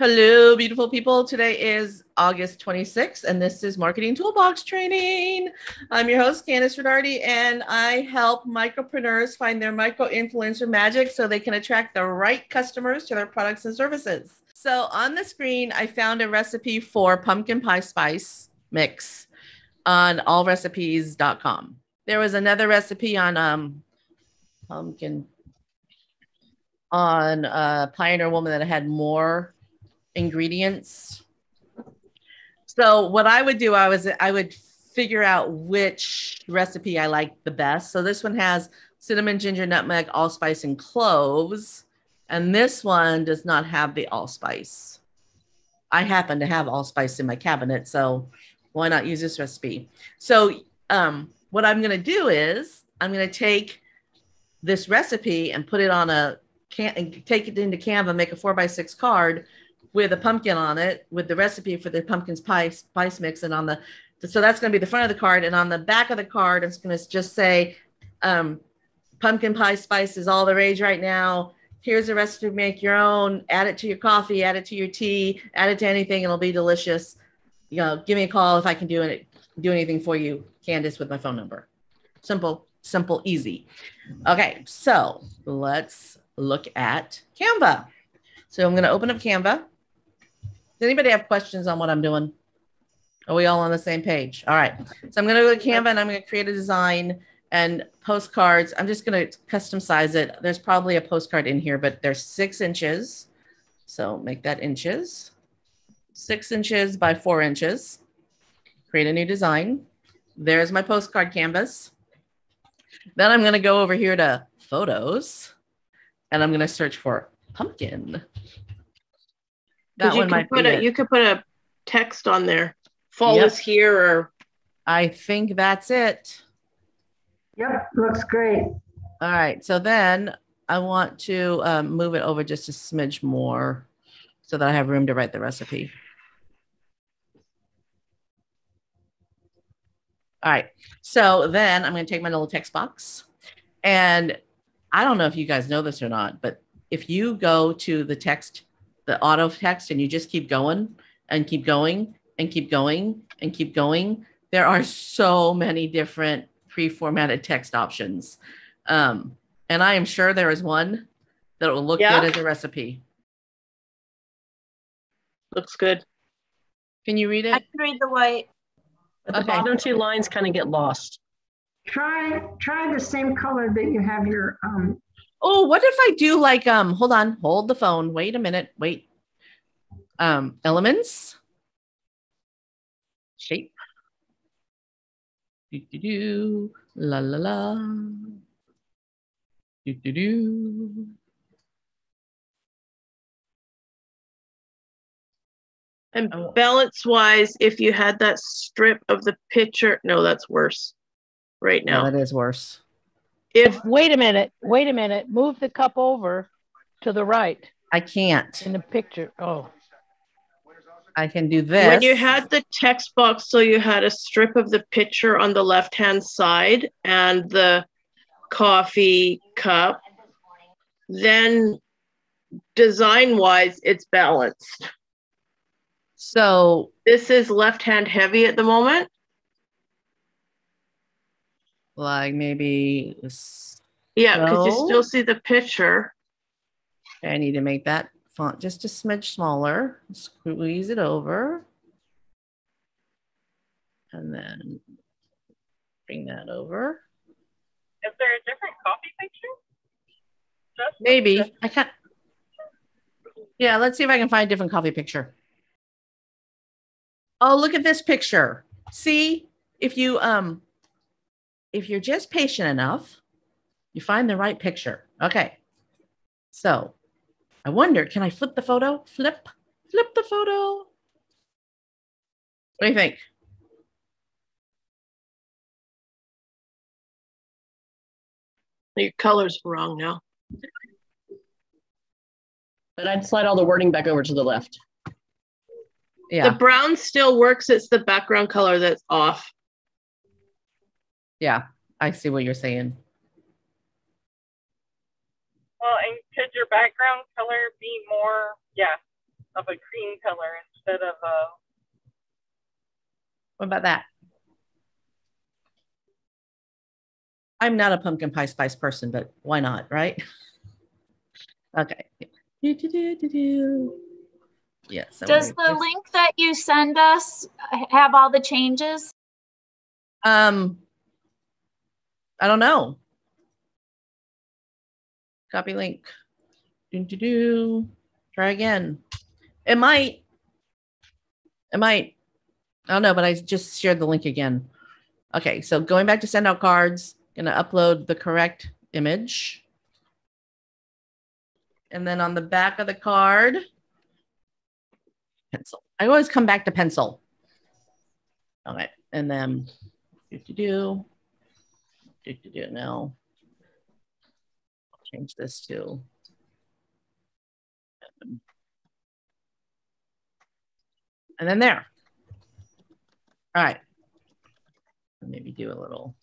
Hello, beautiful people. Today is August 26th, and this is Marketing Toolbox Training. I'm your host, Kandas Rodarte, and I help micropreneurs find their micro influencer magic so they can attract the right customers to their products and services. So, on the screen, I found a recipe for pumpkin pie spice mix on allrecipes.com. There was another recipe on um, pumpkin on a Pioneer Woman that had more ingredients. So what I would do, I was I would figure out which recipe I like the best. So this one has cinnamon, ginger, nutmeg, allspice, and cloves. And this one does not have the allspice. I happen to have allspice in my cabinet, so why not use this recipe? So um, what I'm going to do is I'm going to take this recipe and put it on a can take it into Canva, make a four by six card, with a pumpkin on it with the recipe for the pumpkin pie spice mix and on the so that's going to be the front of the card and on the back of the card it's going to just say um, pumpkin pie spice is all the rage right now. Here's a recipe to make your own. Add it to your coffee add it to your tea add it to anything it'll be delicious. You know give me a call if i can do it do anything for you Kandas with my phone number. Simple simple easy. Okay so let's look at canva. So i'm going to open up canva does anybody have questions on what I'm doing? Are we all on the same page? All right. So I'm going to go to Canva and I'm going to create a design and postcards. I'm just going to custom size it. There's probably a postcard in here, but there's six inches. So make that inches. Six inches by four inches. Create a new design. There's my postcard canvas. Then I'm going to go over here to photos and I'm going to search for pumpkin. That one might put a, You could put a text on there. Fall yep. is here, or I think that's it. Yep, looks great. All right, so then I want to um, move it over just a smidge more so that I have room to write the recipe. All right, so then I'm going to take my little text box and I don't know if you guys know this or not, but if you go to the text the auto text and you just keep going and keep going and keep going and keep going, there are so many different pre-formatted text options. Um, and I am sure there is one that will look yeah. good as a recipe. Looks good. Can you read it? I can read the white. But the okay. bottom two lines kind of get lost. Try try the same color that you have your um, oh, what if I do like um hold on, hold the phone. Wait a minute. Wait. Um elements. Shape. Do do do. La la la. Do do do. And balance wise, if you had that strip of the picture, no, that's worse right now. No, that is worse. If wait a minute, wait a minute, move the cup over to the right. I can't. In the picture. Oh. I can do this. When you had the text box, so you had a strip of the picture on the left hand side and the coffee cup, then design wise, it's balanced. So this is left hand heavy at the moment like maybe yeah because you still see the picture? I need to make that font just a smidge smaller. Squeeze it over. And then bring that over. Is there a different coffee picture? Just maybe. i can't. Yeah let's see if i can find a different coffee picture. Oh look at this picture. See? If you um if you're just patient enough, you find the right picture. Okay. So I wonder, can I flip the photo? Flip, flip the photo. What do you think? Your color's wrong now. But I'd slide all the wording back over to the left. Yeah. The brown still works. It's the background color that's off. Yeah, I see what you're saying. Well, and could your background color be more, yeah, of a cream color instead of a. What about that? I'm not a pumpkin pie spice person, but why not, right? okay. Do, do, do, do, do. Yes. I Does wanna- the link that you send us have all the changes? Um, I don't know. Copy link. Do, do, do. Try again. It might. It might. I don't know, but I just shared the link again. Okay, so going back to SendOutCards, gonna upload the correct image. And then on the back of the card, pencil. I always come back to pencil. All right, and then do do do do do do now. I'll change this to and then there. All right. Maybe do a little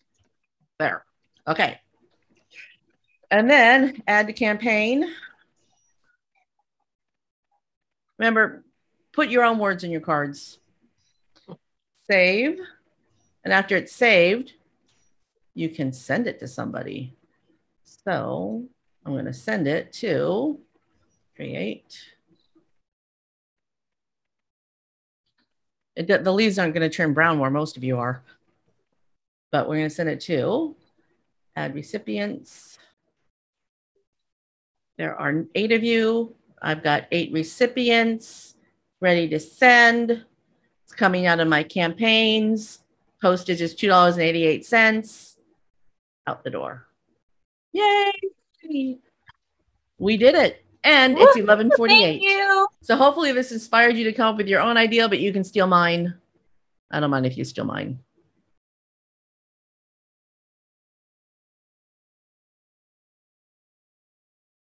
there. Okay. And then add to campaign. Remember, put your own words in your cards. Save. And after it's saved, you can send it to somebody. So I'm going to send it to create. It, the leaves aren't going to turn brown where most of you are, but we're going to send it to add recipients. There are eight of you. I've got eight recipients ready to send. It's coming out of my campaigns. Postage is $2.88 out the door. Yay! We did it. And it's 1148. Thank you. So hopefully this inspired you to come up with your own idea, but you can steal mine. I don't mind if you steal mine.